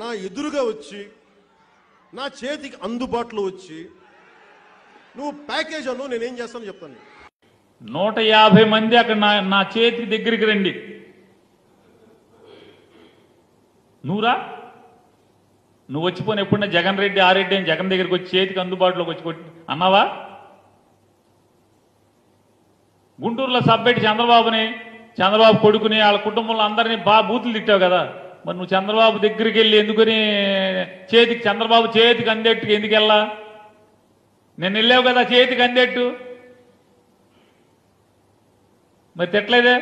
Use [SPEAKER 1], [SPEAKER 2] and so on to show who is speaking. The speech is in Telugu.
[SPEAKER 1] నా ఎదురుగా వచ్చి నా చేతికి అందుబాటులో వచ్చి నువ్వు ప్యాకేజ్ అను నేనేం చేస్తాను చెప్తాను.
[SPEAKER 2] నూట యాభై మంది అక్కడ నా నా చేతి దగ్గరికి రండి. నువ్వురా నువ్వు వచ్చిపోయిన ఎప్పుడైనా జగన్ రెడ్డి ఆ రెడ్డి అని జగన్ దగ్గరికి వచ్చి చేతికి అందుబాటులోకి వచ్చి కొట్టి అన్నావా? గుంటూరులో సబ్బెట్టి చంద్రబాబుని చంద్రబాబు కొడుకుని వాళ్ళ కుటుంబంలో అందరినీ బాగా బూతులు తిట్టావు కదా. మరి నువ్వు చంద్రబాబు దగ్గరికి వెళ్ళి ఎందుకని చేతికి చంద్రబాబు చేతికి అందేట్టుకి ఎందుకు వెళ్ళా? నేను వెళ్ళావు కదా చేతికి అందేట్టు? మరి తిట్టలేదే?